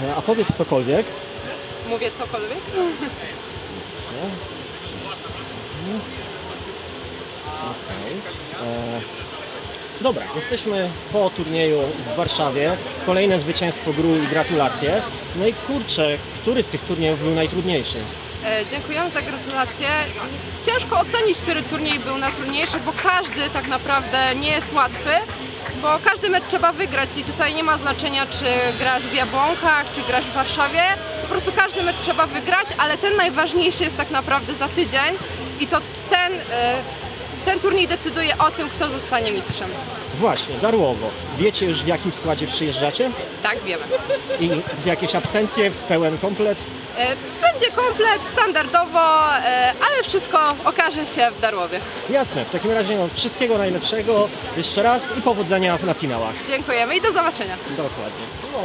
E, A powiedz cokolwiek. Mówię cokolwiek? Okej. E, Dobra, jesteśmy po turnieju w Warszawie. Kolejne zwycięstwo GRU i gratulacje. No i kurczę, który z tych turniejów był najtrudniejszy? E, dziękuję za gratulacje. Ciężko ocenić, który turniej był najtrudniejszy, bo każdy tak naprawdę nie jest łatwy, bo każdy mecz trzeba wygrać i tutaj nie ma znaczenia, czy grasz w Jabłonkach, czy grasz w Warszawie. Po prostu każdy mecz trzeba wygrać, ale ten najważniejszy jest tak naprawdę za tydzień i to ten, e, ten turniej decyduje o tym, kto zostanie mistrzem. Właśnie, Darłowo. Wiecie już w jakim składzie przyjeżdżacie? Tak, wiemy. I jakieś absencje, pełen komplet? E, Będzie komplet standardowo, e, ale wszystko okaże się w Darłowie. Jasne, w takim razie no, wszystkiego najlepszego jeszcze raz i powodzenia na finałach. Dziękujemy i do zobaczenia. Dokładnie.